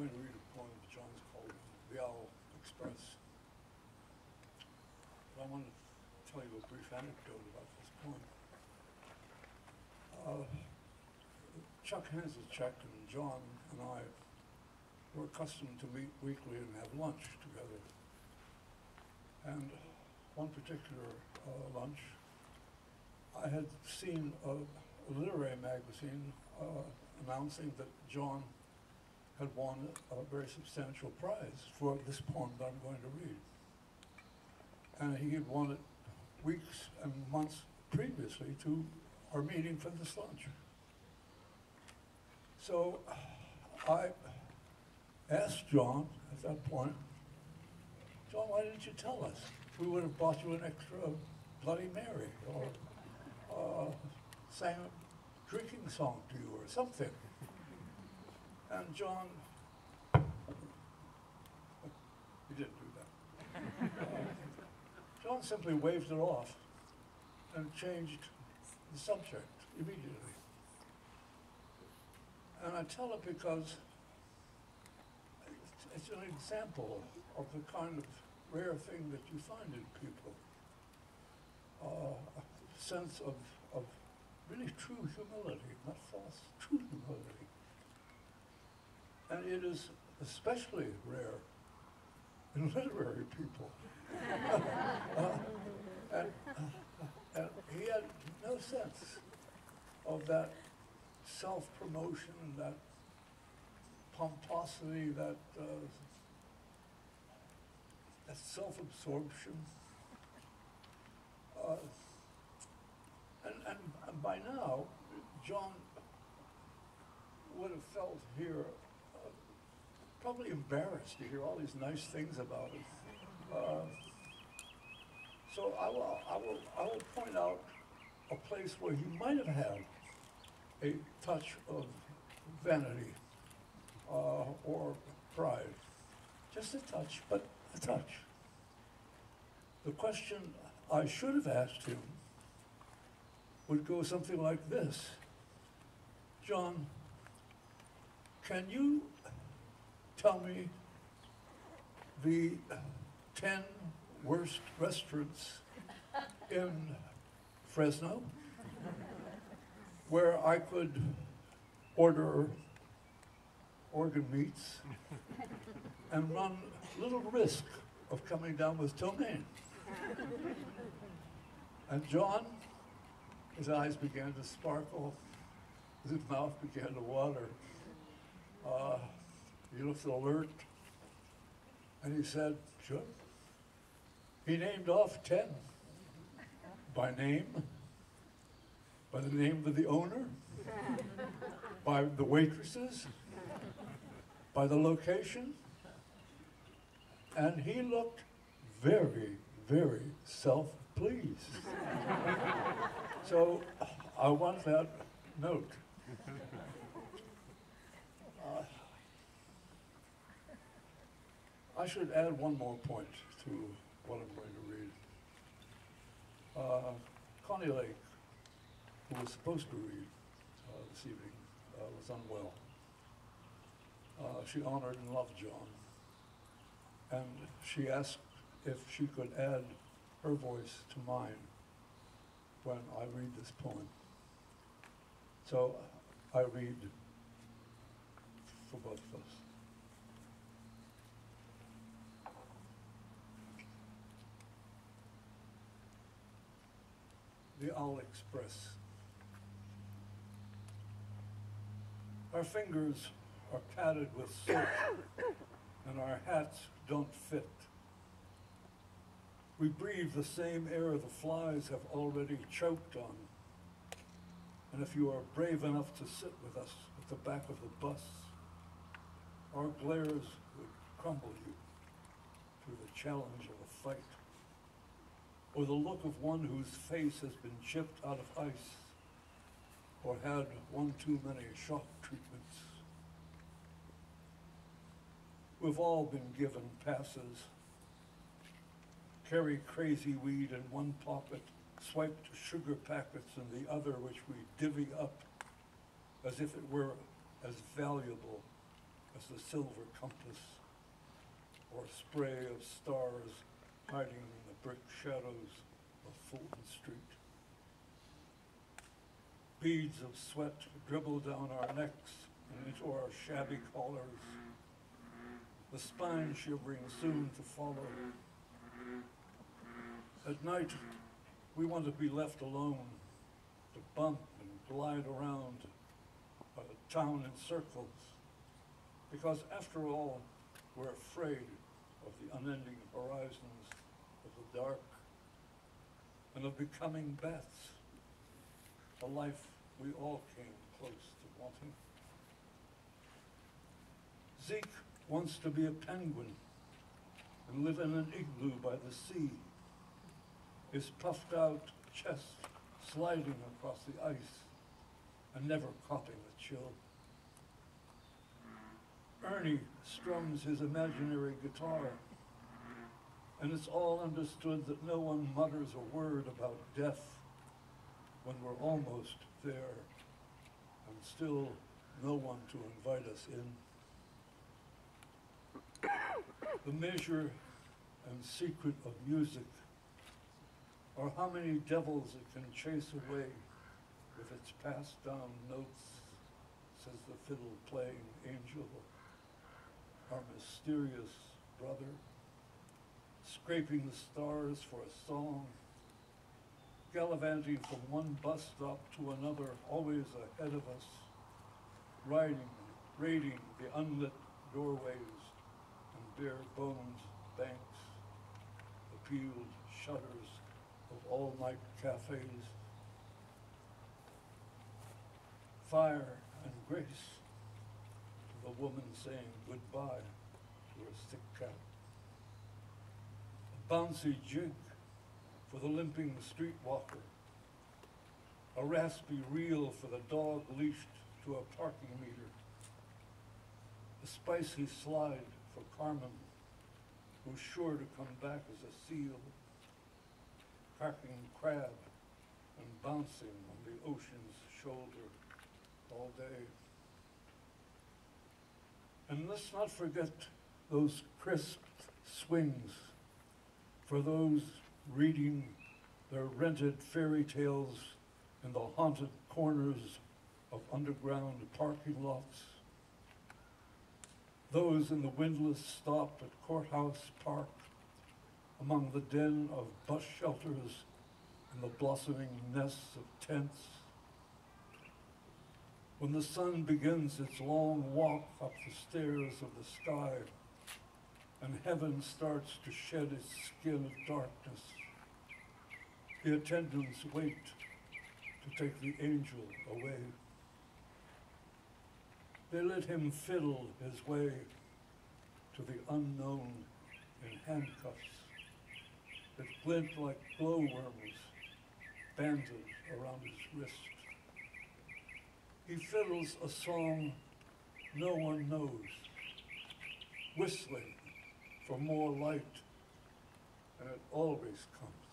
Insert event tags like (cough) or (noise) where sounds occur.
Going to read a poem of Jon's called The Owl Express. But I want to tell you a brief anecdote about this poem. Uh, Chuck check, and Jon and I were accustomed to meet weekly and have lunch together. And one particular uh, lunch, I had seen a, a literary magazine uh, announcing that Jon had won a very substantial prize for this poem that I'm going to read. And he had won it weeks and months previously to our meeting for this lunch. So I asked Jon at that point, Jon, why didn't you tell us? We would have bought you an extra Bloody Mary or uh, sang a drinking song to you or something. And Jon, he didn't do that. Uh, (laughs) Jon simply waved it off and changed the subject immediately. And I tell it because it's, it's an example of the kind of rare thing that you find in people. Uh, a sense of, of really true humility, not false, true humility. And it is especially rare in literary people. (laughs) uh, and, uh, and he had no sense of that self-promotion, that pomposity, that, uh, that self-absorption. Uh, and, and, and by now, Jon would have felt here probably embarrassed to hear all these nice things about it. Uh, so I will, I will, I will point out a place where he might have had a touch of vanity uh, or pride. Just a touch, but a touch. The question I should have asked him would go something like this. Jon, can you tell me the 10 worst restaurants in Fresno where I could order organ meats and run little risk of coming down with ptomaine. And Jon, his eyes began to sparkle, his mouth began to water. Uh, he looked alert, and he said, sure. He named off 10 by name, by the name of the owner, by the waitresses, by the location, and he looked very, very self-pleased. so I want that note. I should add one more point to what I'm going to read. Uh, Connie Lake, who was supposed to read uh, this evening, uh, was unwell. Uh, she honored and loved Jon. And she asked if she could add her voice to mine when I read this poem. So I read for both of us. The Owl Express. Our fingers are padded with soot (coughs) and our hats don't fit. We breathe the same air the flies have already choked on. And if you are brave enough to sit with us at the back of the bus, our glares would crumble you through the challenge of a fight. Or the look of one whose face has been chipped out of ice or had one too many shock treatments. We've all been given passes. Carry crazy weed in one pocket, swiped sugar packets in the other, which we divvy up as if it were as valuable as the silver compass or spray of stars hiding in the brick shadows of Fulton Street. Beads of sweat dribble down our necks and into our shabby collars, the spine shivering soon to follow. At night, we want to be left alone, to bump and glide around a town in circles, because after all, we're afraid of the unending horizons the dark and of becoming bats, a life we all came close to wanting. Zeke wants to be a penguin and live in an igloo by the sea, his puffed out chest sliding across the ice and never copping the chill. Ernie strums his imaginary guitar, and it's all understood that no one mutters a word about death when we're almost there, and still no one to invite us in. The measure and secret of music are how many devils it can chase away with its passed down notes, says the fiddle playing angel, our mysterious brother, scraping the stars for a song, gallivanting from one bus stop to another, always ahead of us, riding, raiding the unlit doorways and bare bones banks, the peeled shutters of all-night cafes. Fire and grace to the woman saying goodbye to her sick cat. Bouncy jig for the limping streetwalker. A raspy reel for the dog leashed to a parking meter. A spicy slide for Carmen, who's sure to come back as a seal cracking crab and bouncing on the ocean's shoulder all day. And let's not forget those crisp swings for those reading their rented fairy tales in the haunted corners of underground parking lots. Those in the windless stop at Courthouse Park among the den of bus shelters and the blossoming nests of tents. When the sun begins its long walk up the stairs of the sky and heaven starts to shed its skin of darkness, the attendants wait to take the angel away. They let him fiddle his way to the unknown in handcuffs that glint like glowworms banded around his wrist. He fiddles a song no one knows, whistling for more light, and it always comes